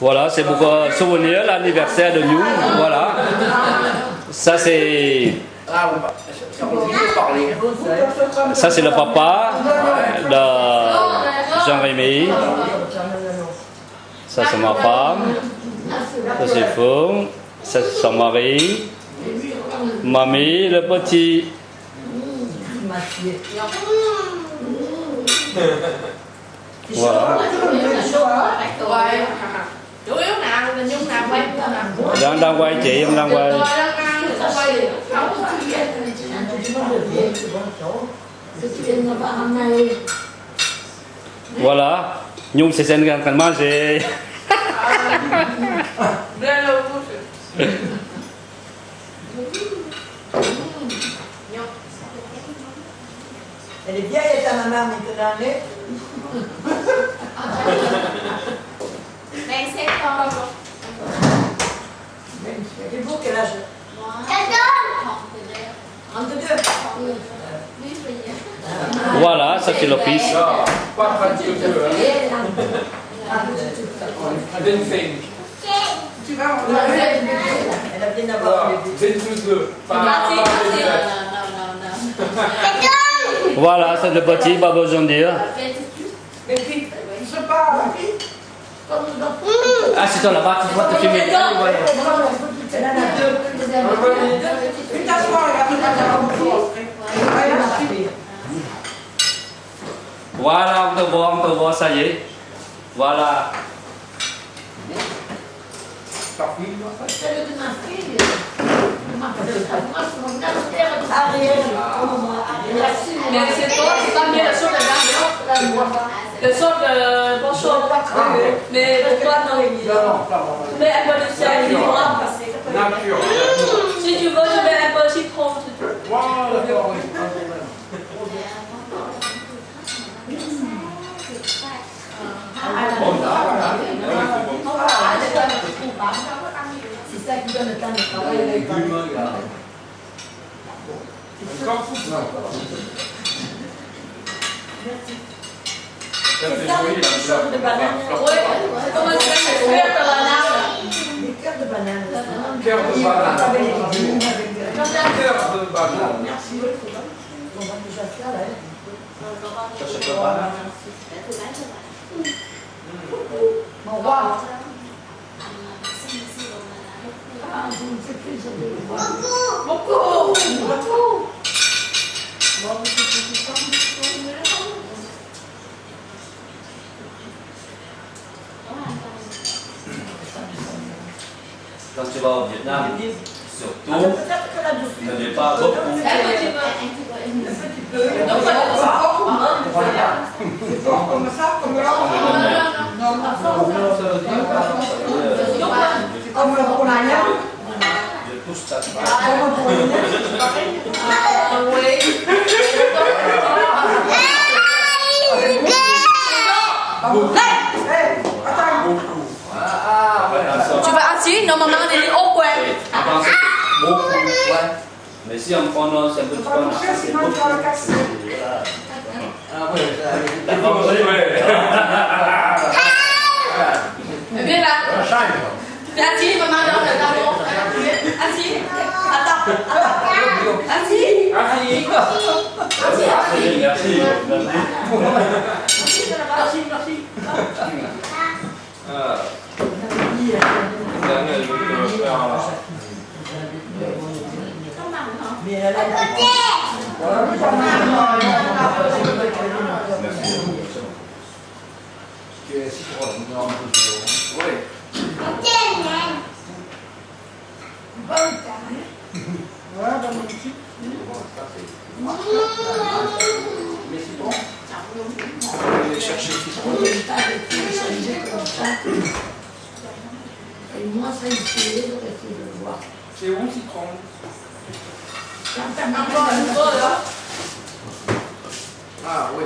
Voilà, c'est pour euh, souvenir l'anniversaire de nous. Voilà. Ça, c'est. Ça c'est le papa Jean-Rémy. Ça, c'est ma femme. Ça, c'est Fou. Ça, c'est son mari. Mamie, le petit. thì chủ yếu nào là Nhung nào quay đang quay chị em đang quay. Tôi đang ăn thì sao quay được không Voilà, Nhung sẽ xem gần thành mang gì? Elle est vieille, ta maman, maintenant, quel âge? 32 Voilà, ça c'est le fils. Ah, pas tu hein. Vingt cinq. tu vas Elle a bien d'avoir Voilà, les bébés. 22. Pas, Merci, pas merci. 27. Voilà, c'est le petit, pas besoin de dire. Ah, c'est toi là-bas, tu vois, tu Voilà, on te voit, on te voit, ça y est. Voilà. Fille, Ariel. mais c'est toi c'est pas le saut de bon saut mais pour toi non Non, non, pas vraiment. mais un peu de sel Nature. si tu veux je mets un peu de citron là, voilà. C'est ça qui donne le temps de travailler. Encore fou, Ça là, ça. de banane. oui comment tu fais le faire de banane Des cœurs de banane. Cœur de banane. Avec les légumes, avec euh, Cœur de banane. Merci. On va déjà faire là. Ça, c'est pas mal. Mon Vas au Vietnam, Ah, surtout, ne pas beaucoup. un petit peu Donc, comme ça, comme là. Non, non, Comme pour la viande, Je touche ça. comme pour le lait. Hey, attends. Ah, ouais. tu Avant, c'est beaucoup, ouais. Mais si on prononce un peu. Ah, ouais, ça T'as compris, ouais. viens là. Ça change. tu es assis maman non d'abord assis. Attends. Attends assis. Assis. Merci, merci. merci. Merci Daniel, je vais faire Mais elle c'est bon. Je vais chercher le citron. Moi, ça, il fait, je vais essayer de le voir. C'est où citron encore un peu là Ah oui.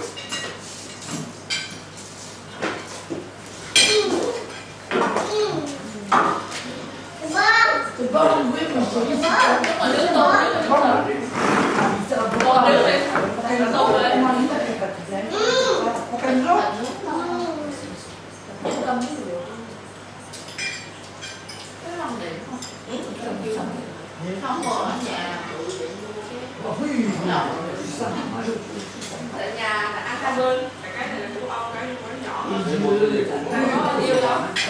C'est pas un bruit, mais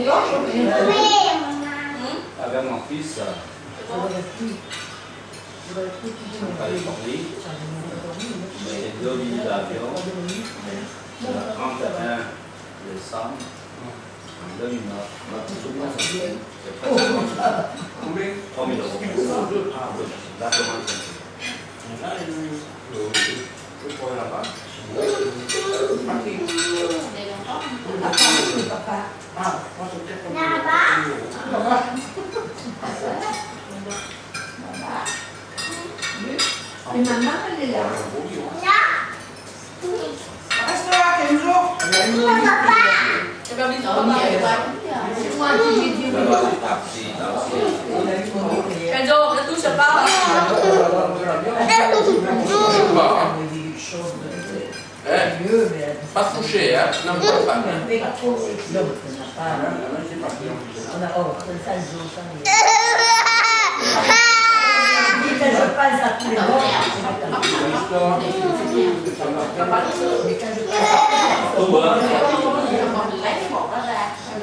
dollars, je veux dire. Avec mon fils, euh, on allait Paris, j'ai deux billets d'avion, le 31 décembre, en 2009. C'est presque 3 000 euros. La commande. Ah, moi, je vais peut-être Là-bas. Et maman, elle est là. Reste là, Kenzo. Et ben, vite, Non, mais elle va. C'est moi qui lui dis. Taxi, taxi. Enzo, pas. Pas touché, hein Non, pas pas. Je passe à tous les bords. Mais quand je passe à Au revoir.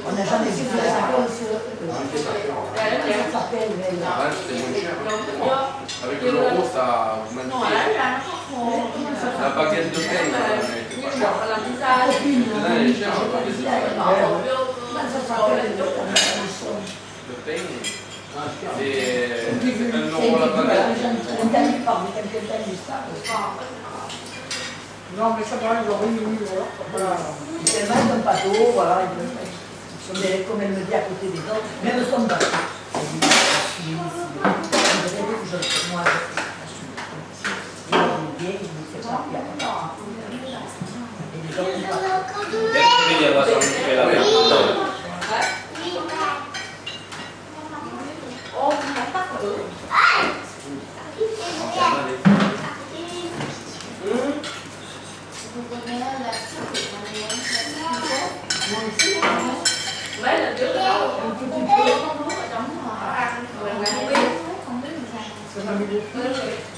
on n'a jamais vu de la sur. Avec l'euro, ça Là, la baguette de pain. Le pain, c'est un euro la baguette. Non, mais ça va, ils ont oui, oui, voilà. Voilà. Il fait mal d'un bateau, voilà. ils Comme elle, comme elle me dit à côté des autres, même son bateau. Elle dit, Vediamo se che la vediamo. mấy lần trước là đâu không không biết ở trong họ mình không biết không biết mình sao